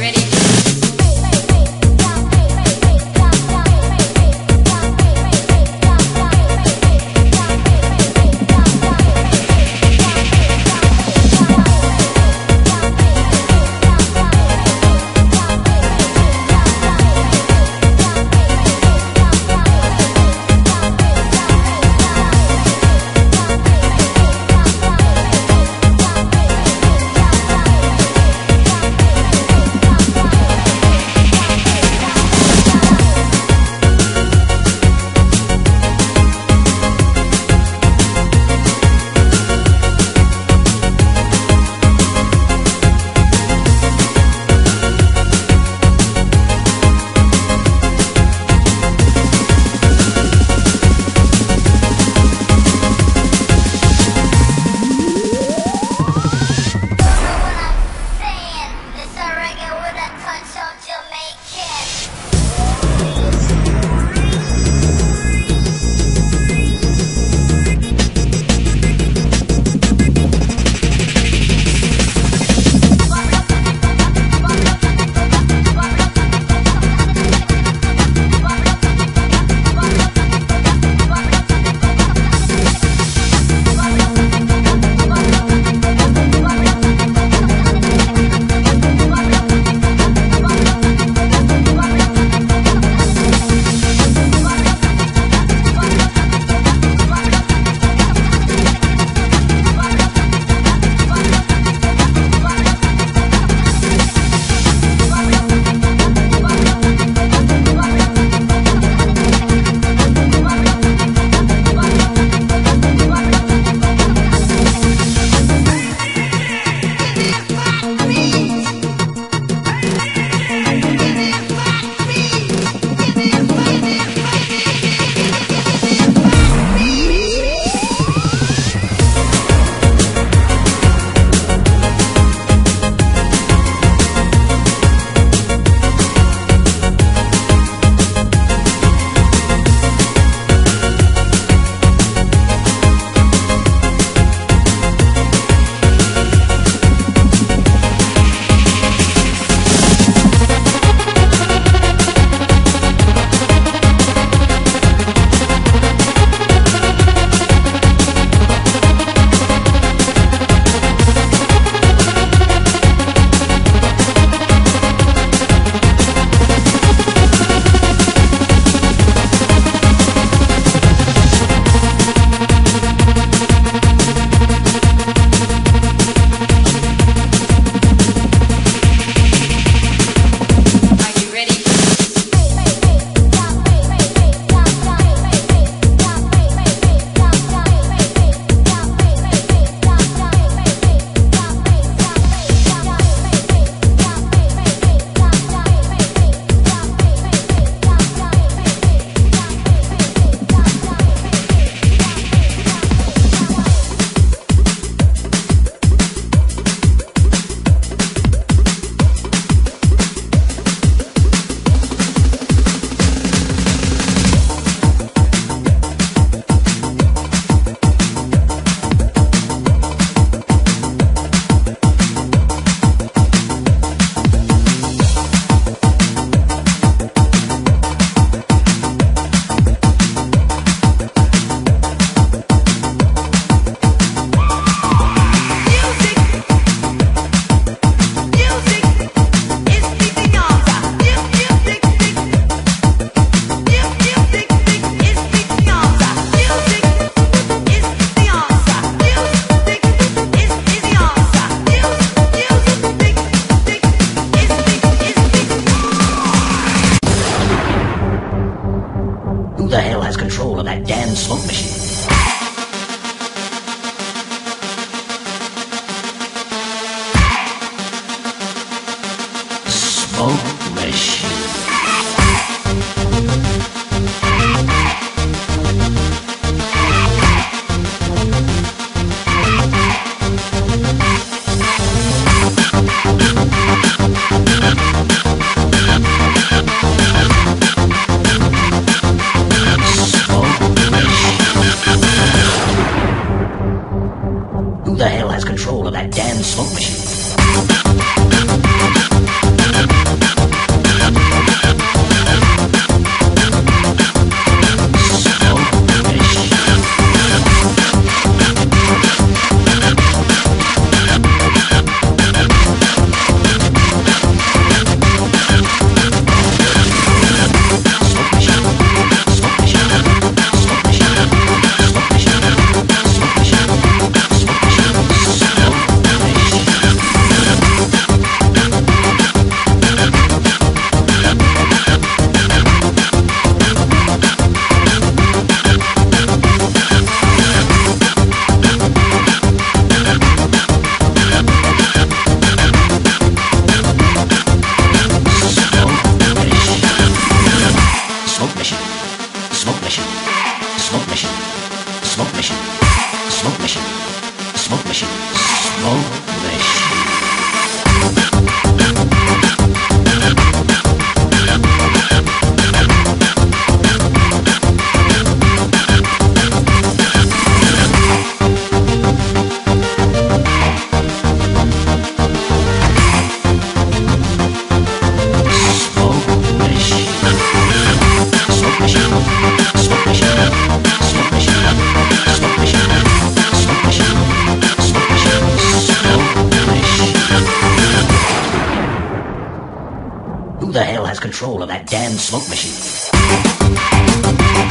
Who that damn smoke machine? home. Who the hell has control of that damn smoke machine?